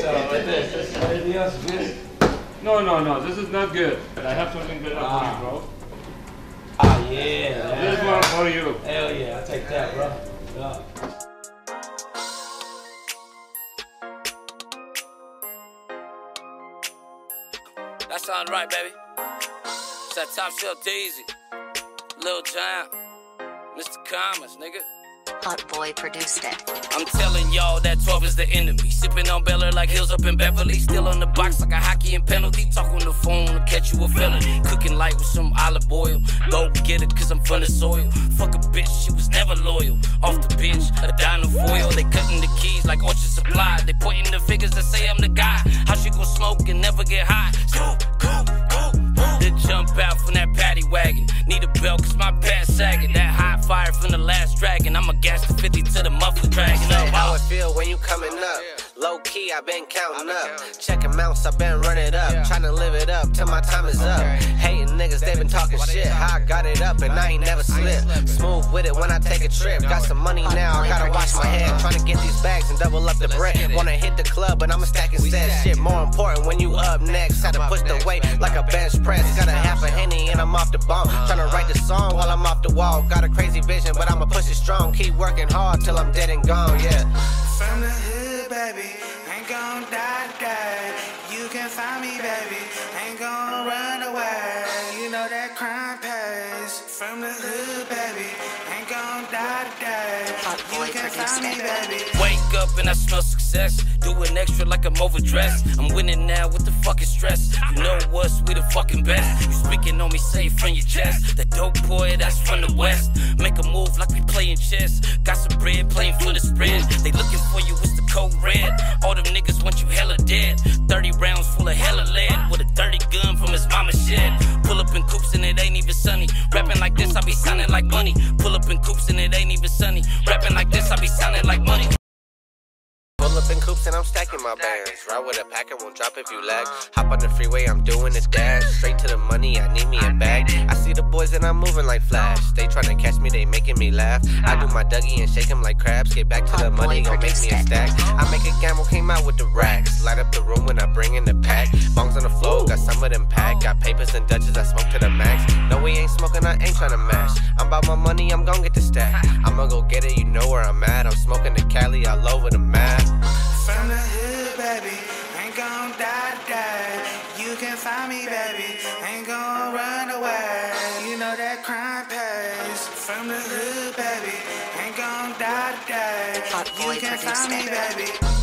So like this. this anything good? No, no, no. This is not good. I have something better Ah. for you, bro. Ah, yeah. This one for you. Hell yeah, I'll take that, bro. Yeah. That sounds right, baby. It's that top shelf Deezy. Lil John. Mr. Commas, nigga. Hot Boy produced it. I'm telling y'all that 12 is the enemy. Sipping on Bel Air like hills up in Beverly. Still on the box like a hockey and penalty. Talk on the phone to catch you a felony. Cooking light with some olive oil. Go get it cause I'm from the soil. Fuck a bitch, she was never loyal. Off the bench, a dino foil. They cutting the keys like Orchard Supply. They pointing the figures that say I'm the guy. How she gon' smoke and never get muffler up. how it feel when you coming up. Low key, I been counting up. Checking mounts, I been running up. Trying to live it up till my time is up. Hating niggas, they been talking shit. How I got it up and I ain't never slipped. Smooth with it when I take a trip. Got some money now, I gotta wash my head. Trying to get these bags and double up the bread. Wanna hit the club, but I'm a stacking set. Shit more important when you up next. Had to push the weight like a bench press. Got a half a henny and I'm off the bomb. Tryna write the song while I'm off the wall. Got a crazy vision, but I'ma push it strong. Keep working hard till I'm dead and gone, yeah. From the hood, baby, ain't gon' die, die. You can find me, baby, ain't gon' run away. You know that crime pays. From the hood, baby, ain't gon' die, die. You can find me, baby. Wake up and I smell success. Doing extra like I'm overdressed. I'm winning now with the fucking stress. You know what's we the fucking best. You speaking on me safe from your chest. The dope boy that's from the west. Make a move like we playing chess. Got some bread playing for the spread. They looking for you, it's the code red. All them niggas want you hella dead. 30 rounds full of hella lead. With a 30 gun from his mama's shed. Pull up in coops and it ain't even sunny. Rapping like this, I be sounding like money. Pull up in coops and it ain't stacking my bands. Ride with a packer, won't drop if you lag. Hop on the freeway, I'm doing a dash. Straight to the money, I need me a bag. I see the boys and I'm moving like Flash. They tryna catch me, they making me laugh. I do my Dougie and shake 'em like crabs. Get back to the money, gon' make me a stack. I make a gamble, came out with the racks. Light up the room when I bring in the pack. Bongs on the floor, got some of them packed. Got papers and Dutches, I smoke to the max. No, we ain't smoking, I ain't tryna mash. I'm about my money, I'm gon' get the stack. I'ma go get it, you know where I'm at. I'm smoking the Cali all over the map. Can find me, baby, ain't gon' run away. You know that crime pays. From the hood, baby, ain't gon' die, Boy You can find me, baby.